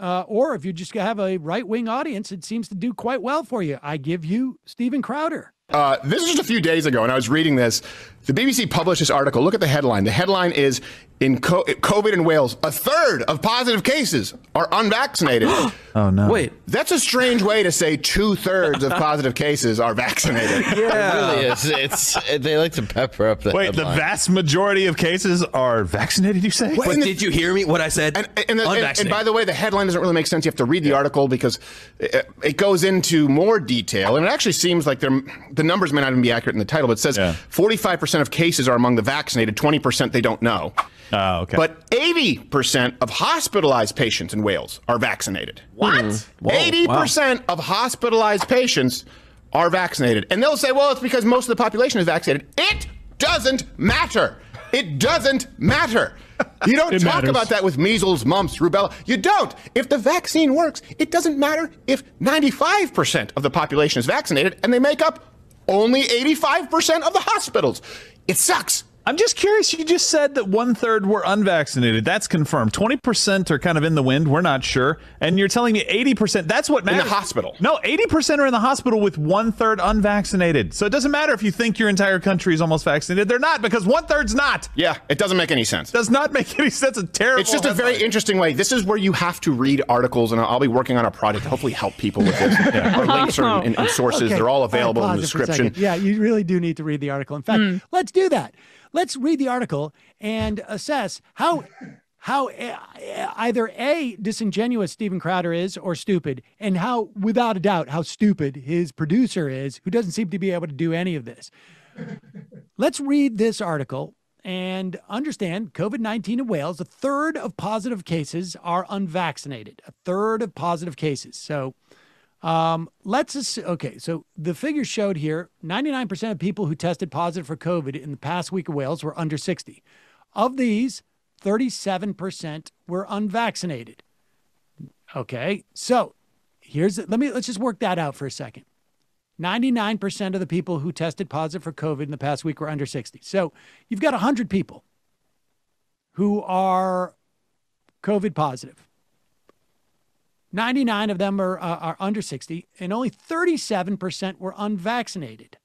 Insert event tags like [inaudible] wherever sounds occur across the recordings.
uh, or if you just have a right wing audience, it seems to do quite well for you. I give you Steven Crowder. Uh, this is just a few days ago, and I was reading this. The BBC published this article. Look at the headline. The headline is In COVID in Wales, a third of positive cases are unvaccinated. [gasps] oh, no. Wait. That's a strange way to say two thirds of positive cases are vaccinated. [laughs] Yeah. It really is. It's, they like to pepper up the Wait, headline. the vast majority of cases are vaccinated, you say? But and the- did you hear me? What I said? And, and, the- and- Unvaccinated. and by the way, the headline doesn't really make sense. You have to read the article because it, it goes into more detail, and it actually seems like they're, the numbers may not even be accurate in the title. But it says Yeah. 45% of cases are among the vaccinated, 20% they don't know. Oh, okay. But 80% of hospitalized patients in Wales are vaccinated. what? Hmm. Whoa, 80% of hospitalized patients are vaccinated. And they'll say, well, it's because most of the population is vaccinated. It doesn't matter. It doesn't matter. You don't [laughs] talk matters. about that with measles, mumps, rubella. You don't. If the vaccine works, it doesn't matter if 95% of the population is vaccinated and they make up only 85% of the hospitals. It sucks. I'm just curious. You just said that one third were unvaccinated. That's confirmed. 20% are kind of in the wind. We're not sure. And you're telling me 80%. That's what matters. In the hospital. No, 80% are in the hospital with one third unvaccinated. So it doesn't matter if you think your entire country is almost vaccinated. They're not because one third's not. Yeah, it doesn't make any sense. Does not [laughs] make any sense. A terrible. It's just a very interesting way. This is where you have to read articles, and I'll be working on a project to hopefully help people with this. [laughs] Our links are in, in, [laughs] oh. in sources; Okay, they're all available right, in the pause it for a description. Yeah, you really do need to read the article. In fact, mm. let's do that. Let's read the article and assess how how uh, either a disingenuous Steven Crowder is or stupid, and how, without a doubt, how stupid his producer is, who doesn't seem to be able to do any of this. Let's read this article and understand COVID 19 in Wales. A third of positive cases are unvaccinated. A third of positive cases. So um, let's assume, okay. So the figures showed here 99% of people who tested positive for COVID in the past week of Wales were under 60. Of these, 37% were unvaccinated. Okay. So here's, let me, let's just work that out for a second. 99% of the people who tested positive for COVID in the past week were under 60. So you've got 100 people who are COVID positive. 99 of them are, uh, are under 60, and only 37% were unvaccinated.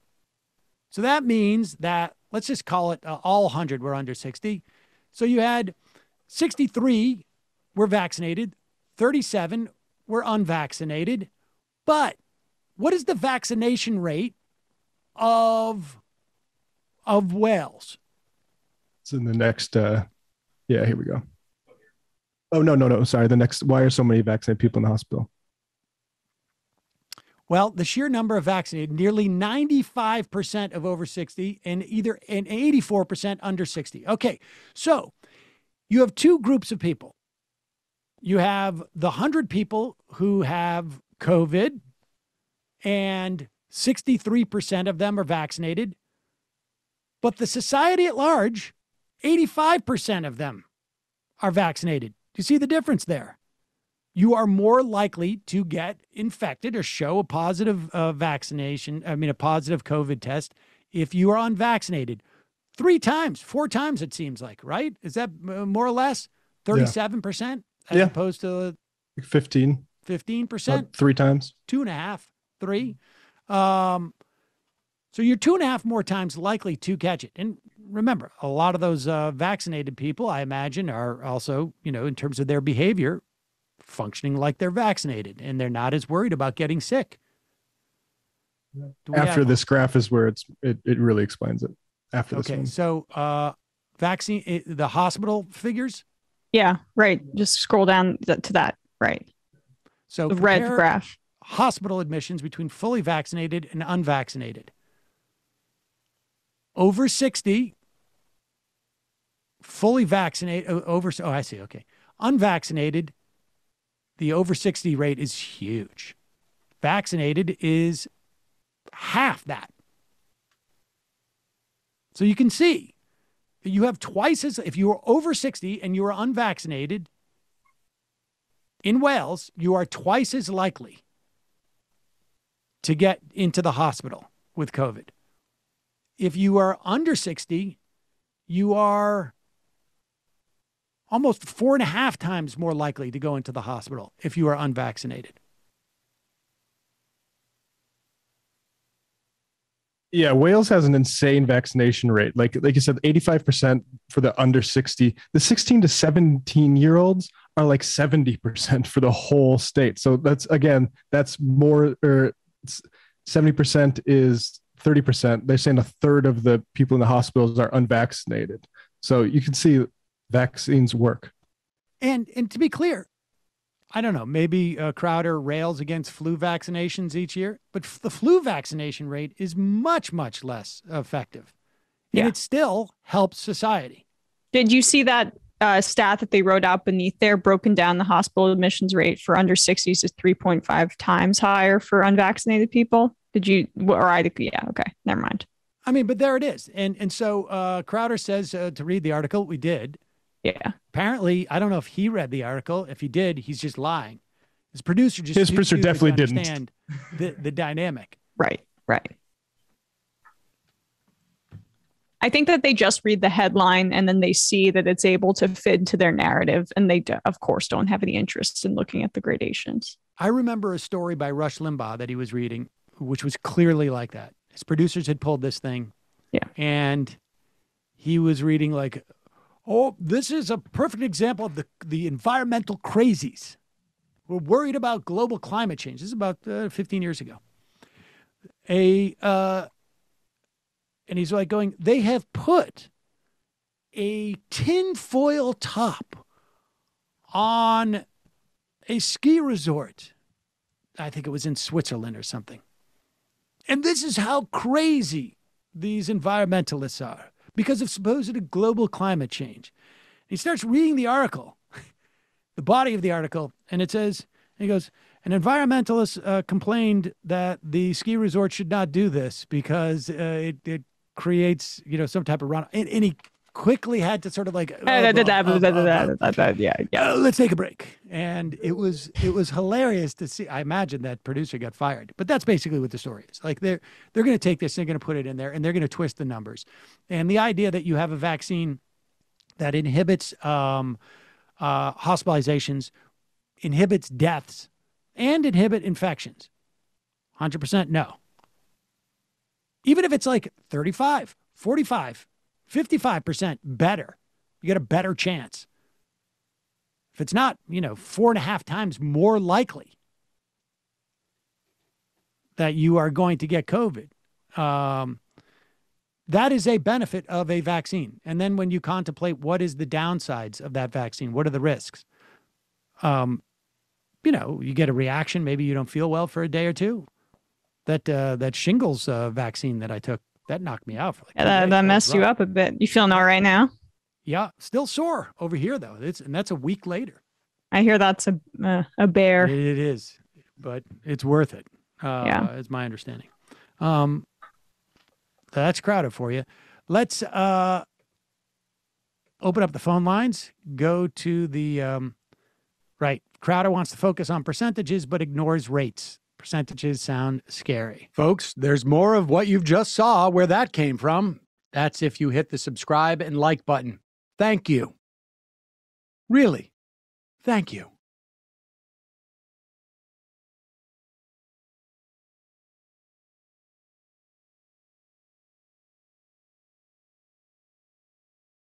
So that means that, let's just call it uh, all 100 were under 60. So you had 63 were vaccinated, 37 were unvaccinated. But what is the vaccination rate of of Wales? It's in the next. uh Yeah, here we go. Oh no, no, no. Sorry. The next. Why are so many vaccinated people in the hospital? Well, the sheer number of vaccinated, nearly 95% of over 60 and either and 84% under 60. Okay. So, you have two groups of people. You have the 100 people who have COVID and 63% of them are vaccinated. But the society at large, 85% of them are vaccinated. Do you see the difference there? You are more likely to get infected or show a positive uh, vaccination, I mean, a positive COVID test if you are unvaccinated. Three times, four times, it seems like, right? Is that more or less 37% as Yeah. opposed to Like Fifteen. 15%? about three times. two and a half, three. Um, so you're two and a half more times likely to catch it. And remember, a lot of those uh, vaccinated people, I imagine, are also, you know, in terms of their behavior, functioning like they're vaccinated and they're not as worried about getting sick. After have- this graph is where it's it, it really explains it. After this Okay, one. so uh, vaccine, i- the hospital figures. Yeah, right. Just scroll down to that. Right. So The red graph. hospital admissions between fully vaccinated and unvaccinated. Over 60, fully vaccinated, over, oh, I see, okay. Unvaccinated, the over 60 rate is huge. Vaccinated is half that. So you can see you have twice as, if you are over 60 and you are unvaccinated, in Wales, you are twice as likely to get into the hospital with COVID. If you are under 60, you are almost four and a half times more likely to go into the hospital if you are unvaccinated. Yeah, Wales has an insane vaccination rate. Like like you said, 85% for the under 60. The 16 to 17 year olds are like 70% for the whole state. So that's again, that's more er, or 70% is 30%. They're saying a third of the people in the hospitals are unvaccinated. So you can see vaccines work. And and to be clear, I don't know, maybe uh, Crowder rails against flu vaccinations each year, but f- the flu vaccination rate is much, much less effective. And Yeah. it still helps society. Did you see that uh, stat that they wrote out beneath there, broken down the hospital admissions rate for under 60s is 3.5 times higher for unvaccinated people? Did you, or I, yeah, okay, never mind. I mean, but there it is. And and so uh, Crowder says uh, to read the article. We did. Yeah. Apparently, I don't know if he read the article. If he did, he's just lying. His producer just His producer definitely didn't. understand The the dynamic. Right, right. I think that they just read the headline and then they see that it's able to fit into their narrative, and they, do, of course, don't have any interest in looking at the gradations. I remember a story by Rush Limbaugh that he was reading, which was clearly like that. His producers had pulled this thing. Yeah. And he was reading like, "Oh, this is a perfect example of the the environmental crazies. We're worried about global climate change." This is about uh, 15 years ago. A uh, and he's like going, "They have put a tinfoil top on a ski resort. I think it was in Switzerland or something. And this is how crazy these environmentalists are because of supposed global climate change. He starts reading the article, [laughs] the body of the article, and it says, he goes, an environmentalist uh, complained that the ski resort should not do this because uh, it, it creates, you know, some type of run. And, and he quickly had to sort of like, Yeah, yeah. uh, let's take a break. And it was it was hilarious to see. I imagine that producer got fired, but that's basically what the story is. Like they're they're going to take this, and they're going to put it in there, and they're going to twist the numbers. And the idea that you have a vaccine that inhibits um, uh, hospitalizations, inhibits deaths, and inhibit infections, hundred percent no. Even if it's like 35, 45, 55% better, you get a better chance. If it's not, you know, four and a half times more likely that you are going to get COVID, um, that is a benefit of a vaccine. And then when you contemplate what is the downsides of that vaccine, what are the risks? Um, you know, you get a reaction. Maybe you don't feel well for a day or two. That uh, that shingles uh, vaccine that I took that knocked me out for like Yeah, that, that messed you up a bit. You feeling all right now? Yeah, still sore over here though. It's and that's a week later. I hear that's a uh, a bear. It, it is, but it's worth it. Uh, Yeah. is my understanding. Um, that's Crowder for you. Let's uh, open up the phone lines. Go to the um, right. Crowder wants to focus on percentages, but ignores rates. Percentages sound scary, folks. There's more of what you've just saw. Where that came from. That's if you hit the subscribe and like button. Thank you. Really, thank you.